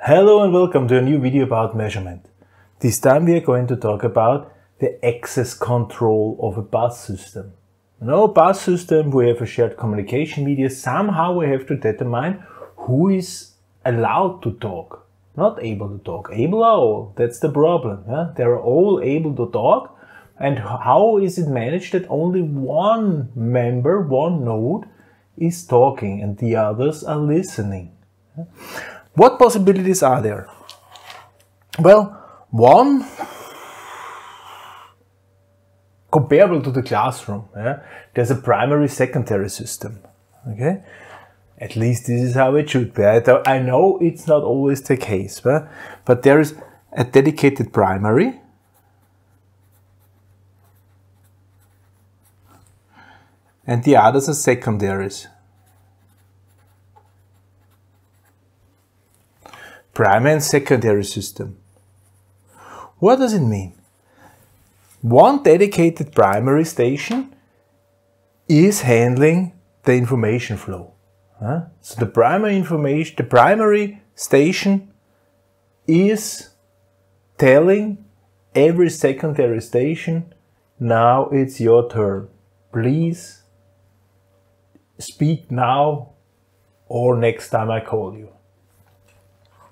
Hello and welcome to a new video about measurement. This time we are going to talk about the access control of a bus system. Our bus system we have a shared communication media. Somehow we have to determine who is allowed to talk, not able to talk. Able are all, that's the problem. Yeah? They're all able to talk and how is it managed that only one member, one node is talking and the others are listening? What possibilities are there? Well, one comparable to the classroom. Yeah? There's a primary secondary system. Okay? At least this is how it should be. I know it's not always the case, but, but there is a dedicated primary and the others are secondaries. Primary and secondary system. What does it mean? One dedicated primary station is handling the information flow. Huh? So the primary information, the primary station is telling every secondary station, now it's your turn. Please speak now or next time I call you.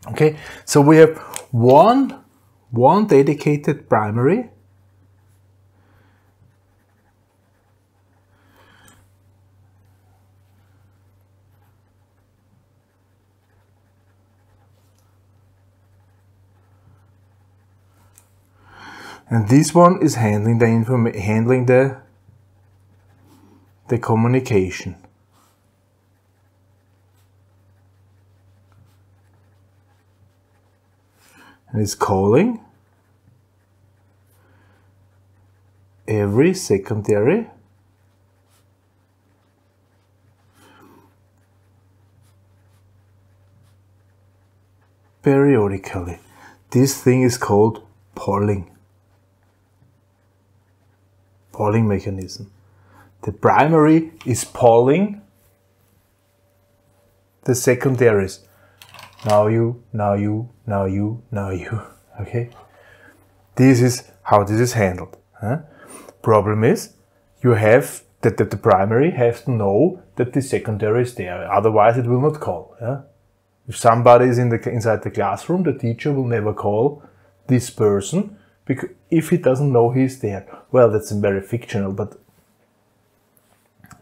Okay, so we have one, one dedicated primary. And this one is handling the handling the the communication it's calling every secondary periodically. This thing is called polling. Polling mechanism. The primary is polling the secondaries now you, now you, now you, now you. Okay? This is how this is handled. Huh? Problem is, you have that, the primary has to know that the secondary is there. Otherwise, it will not call. Yeah? If somebody is in the, inside the classroom, the teacher will never call this person because if he doesn't know he's there. Well, that's very fictional, but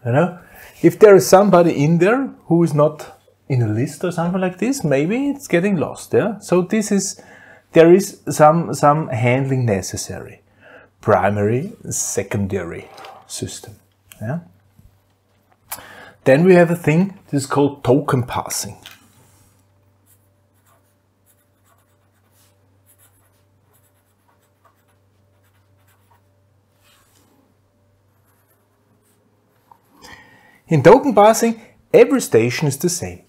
you know, if there is somebody in there who is not in a list or something like this, maybe it's getting lost. Yeah. So this is there is some some handling necessary. Primary, secondary system. Yeah. Then we have a thing this is called token passing. In token passing, every station is the same.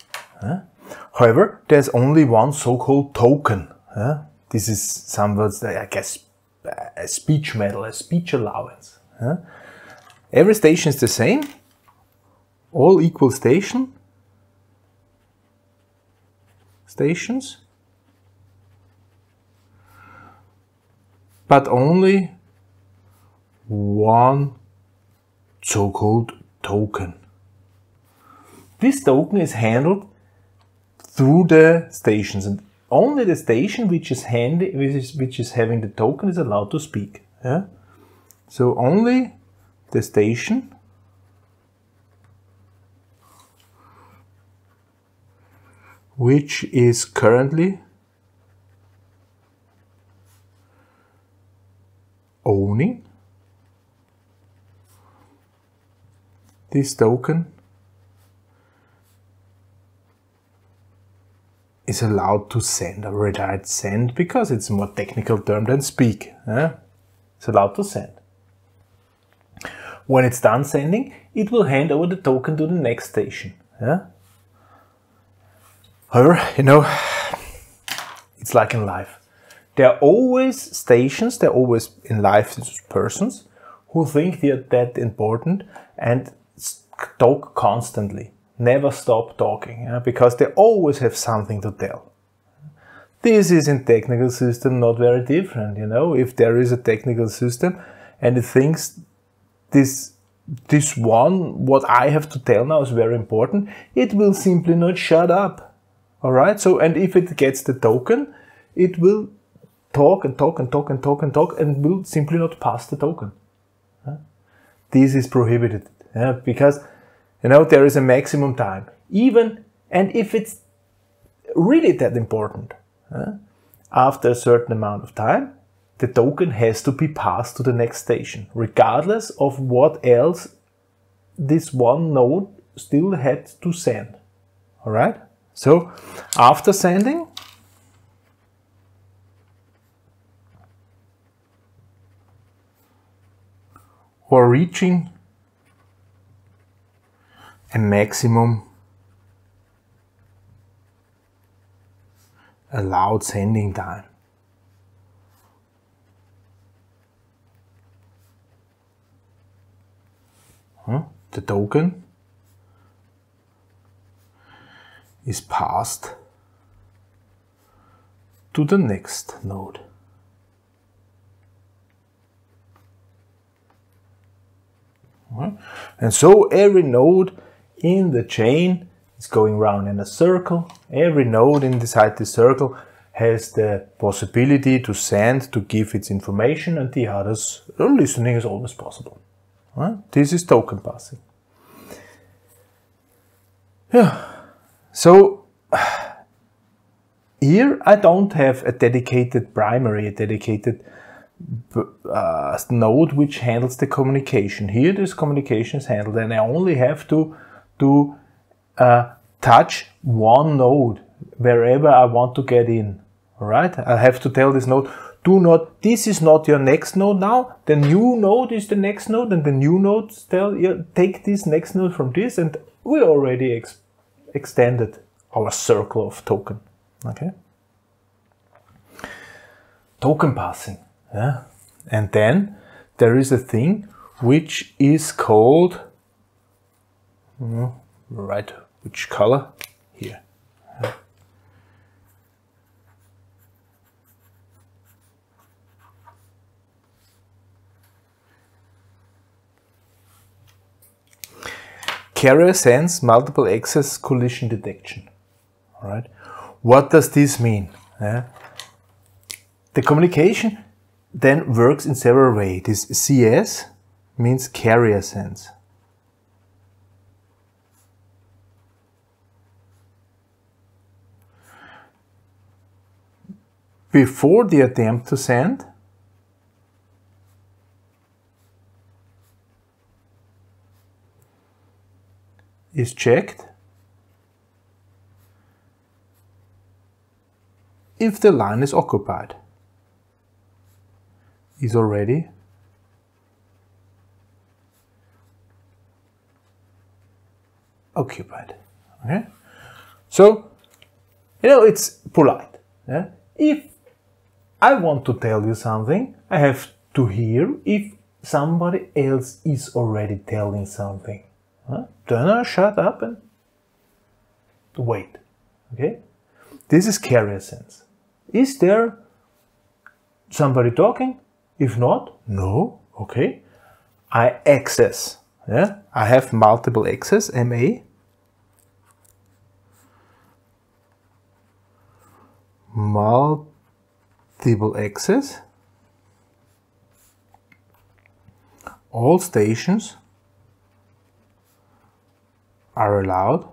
However, there's only one so-called token. This is some somewhat, I guess, a speech medal, a speech allowance. Every station is the same, all equal station, stations, but only one so-called token. This token is handled through the stations. And only the station which is handy which is, which is having the token is allowed to speak. Yeah? So only the station which is currently owning this token is allowed to send. I write send because it's a more technical term than speak. Eh? It's allowed to send. When it's done sending, it will hand over the token to the next station. Yeah? However, you know, it's like in life. There are always stations, there are always in life persons who think they are that important and talk constantly never stop talking yeah? because they always have something to tell. This is in technical system not very different, you know. If there is a technical system and it thinks this this one, what I have to tell now is very important, it will simply not shut up. Alright, so and if it gets the token, it will talk and talk and talk and talk and talk and will simply not pass the token. This is prohibited yeah, because you know there is a maximum time. Even and if it's really that important, after a certain amount of time, the token has to be passed to the next station, regardless of what else this one node still had to send. All right? So after sending, or reaching a maximum allowed sending time. Huh? The token is passed to the next node. And so every node in the chain is going round in a circle. Every node inside the circle has the possibility to send, to give its information, and the others listening as always possible. Right? This is token passing. Yeah. So here I don't have a dedicated primary, a dedicated uh, node which handles the communication. Here this communication is handled and I only have to, to uh, touch one node wherever I want to get in. Right, I have to tell this node, do not, this is not your next node now, the new node is the next node and the new node tell you, take this next node from this and we already ex extended our circle of token, okay? Token passing, yeah? And then there is a thing which is called, right, which color? Here. Carrier sense multiple access collision detection. All right. What does this mean? Yeah. The communication then works in several ways. This CS means carrier sense. Before the attempt to send, is checked if the line is occupied. Is already occupied. Okay? So, you know, it's polite. Yeah? If I want to tell you something, I have to hear if somebody else is already telling something. Then I shut up and wait. Okay? This is carrier sense. Is there somebody talking? If not, no. Okay. I access. Yeah. I have multiple access, MA. Multiple access. All stations are allowed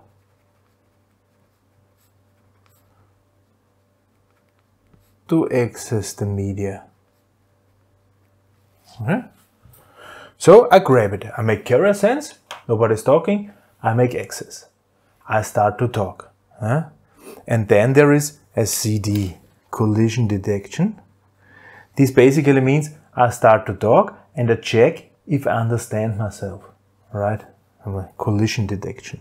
to access the media. Okay. So I grab it. I make carrier sense. Nobody's talking. I make access. I start to talk. Huh? And then there is a CD, collision detection. This basically means I start to talk and I check if I understand myself. Right? collision detection.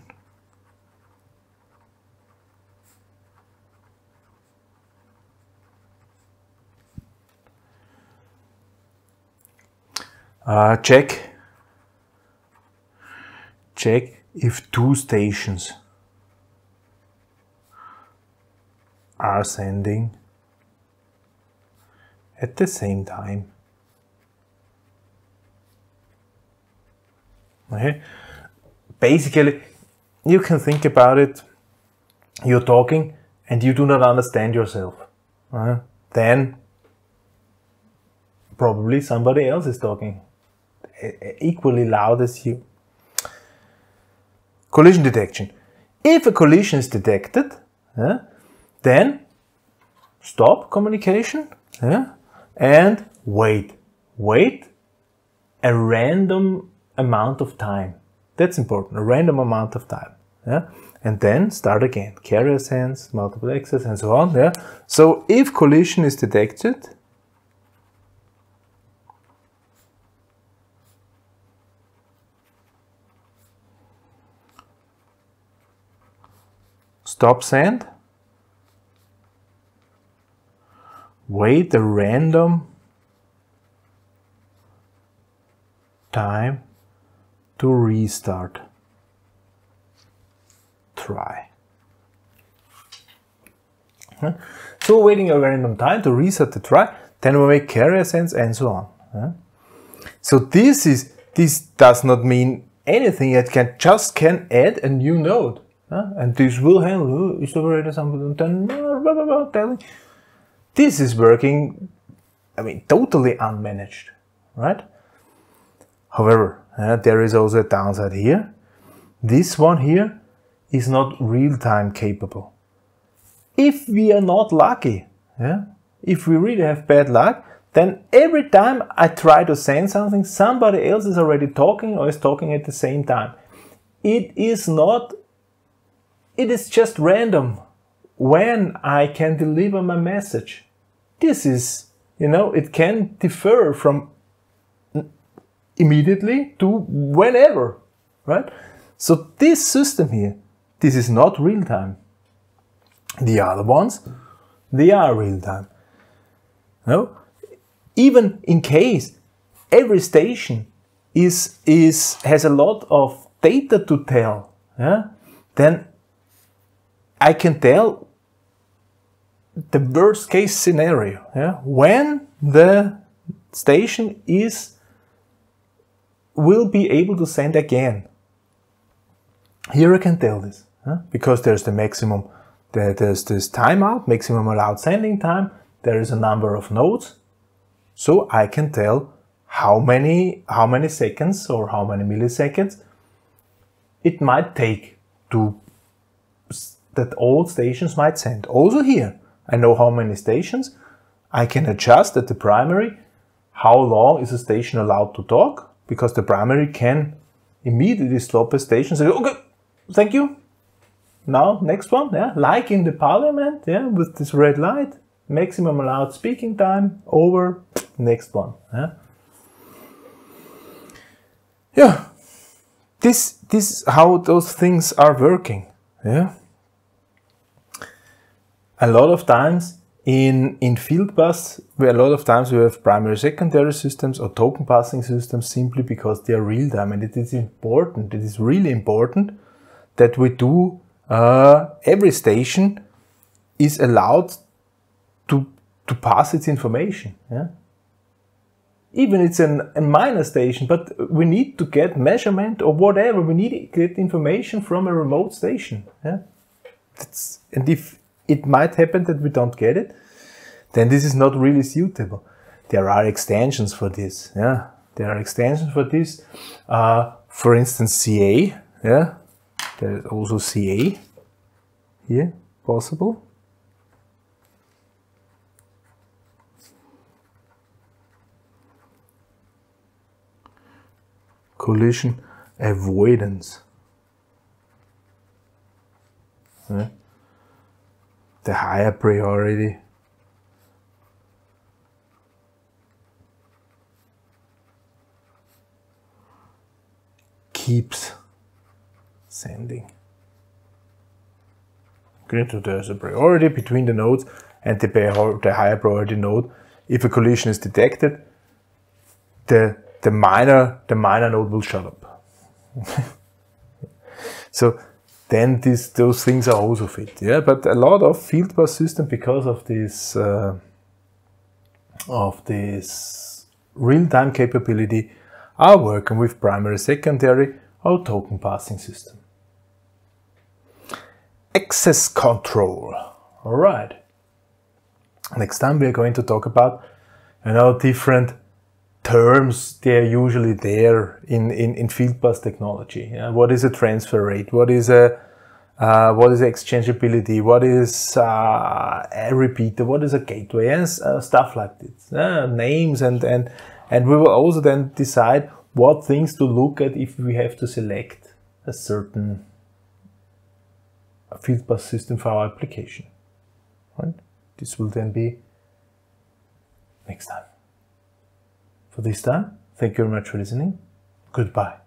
Uh, check check if two stations are sending at the same time. Okay? Basically, you can think about it. You're talking and you do not understand yourself. Uh, then probably somebody else is talking equally loud as you. Collision detection. If a collision is detected, uh, then stop communication uh, and wait. Wait a random amount of time. That's important, a random amount of time. Yeah? And then start again. Carrier sense, multiple access, and so on. Yeah? So if collision is detected, stop send, wait a random time to restart. Try. So waiting a random time to reset the try, then we make carrier sense and so on. So this is this does not mean anything. It can just can add a new node. And this will handle is operator something then telling. This is working I mean totally unmanaged, right? However, uh, there is also a downside here. This one here is not real-time capable. If we are not lucky, yeah, if we really have bad luck, then every time I try to send something, somebody else is already talking or is talking at the same time. It is not, it is just random when I can deliver my message. This is, you know, it can differ from immediately to whenever, right? So this system here, this is not real time. The other ones, they are real time. No? Even in case every station is, is, has a lot of data to tell, yeah? then I can tell the worst case scenario. Yeah? When the station is will be able to send again. Here I can tell this, huh? because there's the maximum, there's this timeout, maximum allowed sending time, there is a number of nodes, so I can tell how many, how many seconds or how many milliseconds it might take to that all stations might send. Also here, I know how many stations. I can adjust at the primary how long is a station allowed to talk because the primary can immediately stop a station say, okay, thank you. Now, next one, yeah, like in the parliament, yeah, with this red light, maximum allowed speaking time, over, next one, yeah. Yeah, this, this is how those things are working, yeah. A lot of times in, in field bus, where a lot of times we have primary secondary systems or token passing systems simply because they are real time and it is important, it is really important that we do, uh, every station is allowed to, to pass its information. Yeah? Even it's an, a minor station, but we need to get measurement or whatever, we need to get information from a remote station. Yeah? And if it might happen that we don't get it, then this is not really suitable. There are extensions for this. Yeah, there are extensions for this. Uh, for instance, CA. Yeah, there is also CA here possible. Collision avoidance. Yeah the higher priority. keeps sending. Okay, so there's a priority between the nodes and the, the higher priority node. If a collision is detected, the the minor the minor node will shut up. so then these those things are also fit. Yeah, but a lot of field bus system because of this uh, of this real-time capability are working with primary secondary or token passing system. Access control. All right. Next time we are going to talk about you know different terms they're usually there in, in, in field bus technology. Yeah? What is a transfer rate? What is a uh, what is exchangeability? What is uh, a repeater? What is a gateway? And uh, stuff like this. Names and, and and we will also then decide what things to look at if we have to select a certain field bus system for our application. Right? This will then be next time. For this time, thank you very much for listening. Goodbye.